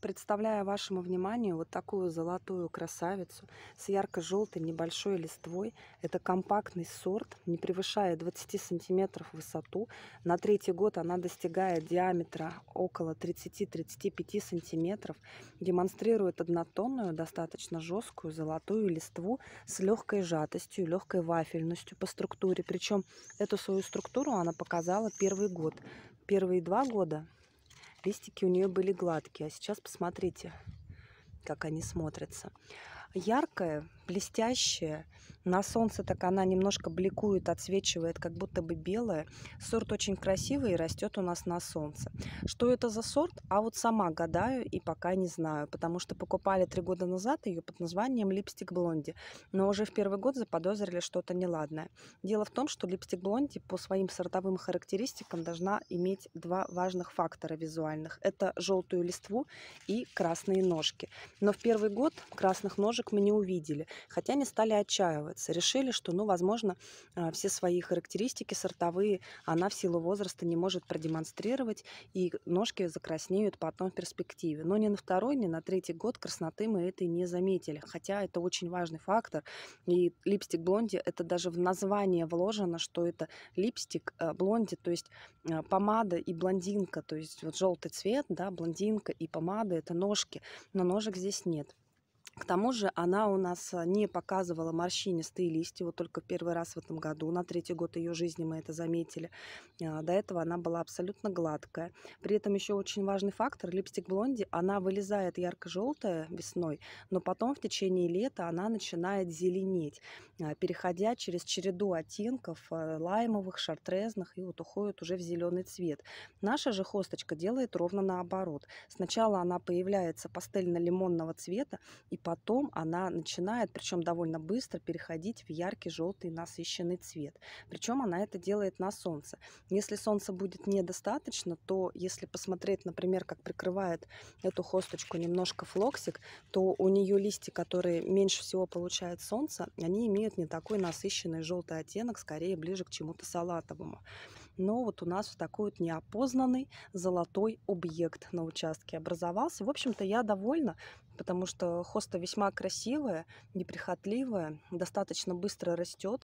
Представляю вашему вниманию вот такую золотую красавицу с ярко-желтой небольшой листвой. Это компактный сорт, не превышая 20 сантиметров в высоту. На третий год она достигает диаметра около 30-35 сантиметров. Демонстрирует однотонную, достаточно жесткую золотую листву с легкой жатостью, легкой вафельностью по структуре. Причем эту свою структуру она показала первый год. Первые два года листики у нее были гладкие. А сейчас посмотрите, как они смотрятся. Яркая, блестящая. На солнце так она немножко бликует, отсвечивает, как будто бы белая. Сорт очень красивый и растет у нас на солнце. Что это за сорт? А вот сама гадаю и пока не знаю, потому что покупали три года назад ее под названием липстик блонди. Но уже в первый год заподозрили что-то неладное. Дело в том, что липстик блонди по своим сортовым характеристикам должна иметь два важных фактора визуальных. Это желтую листву и красные ножки. Но в первый год красных ножек мы не увидели хотя не стали отчаиваться. Решили, что, ну, возможно, а, все свои характеристики сортовые она в силу возраста не может продемонстрировать, и ножки закраснеют потом в перспективе. Но ни на второй, ни на третий год красноты мы этой не заметили, хотя это очень важный фактор. И липстик блонди, это даже в название вложено, что это липстик а, блонди, то есть а, помада и блондинка, то есть вот желтый цвет, да, блондинка и помада, это ножки, но ножек здесь нет. К тому же она у нас а, не показывала морщинистые листья, вот только первый раз в этом году, на третий год ее жизни мы это заметили. А, до этого она была абсолютно гладкая. При этом еще очень важный фактор, липстик блонди, она вылезает ярко-желтая весной, но потом в течение лета она начинает зеленеть, а, переходя через череду оттенков лаймовых, шартрезных и вот уходит уже в зеленый цвет. Наша же хосточка делает ровно наоборот. Сначала она появляется пастельно-лимонного цвета и потом она начинает, причем довольно быстро, переходить в яркий желтый насыщенный цвет. Причем она это делает на солнце. Если солнца будет недостаточно, то если посмотреть, например, как прикрывает эту хосточку немножко флоксик, то у нее листья, которые меньше всего получают солнце, они имеют не такой насыщенный желтый оттенок, скорее ближе к чему-то салатовому. Но вот у нас такой вот неопознанный золотой объект на участке образовался. В общем-то, я довольна, потому что хоста весьма красивая, неприхотливая, достаточно быстро растет.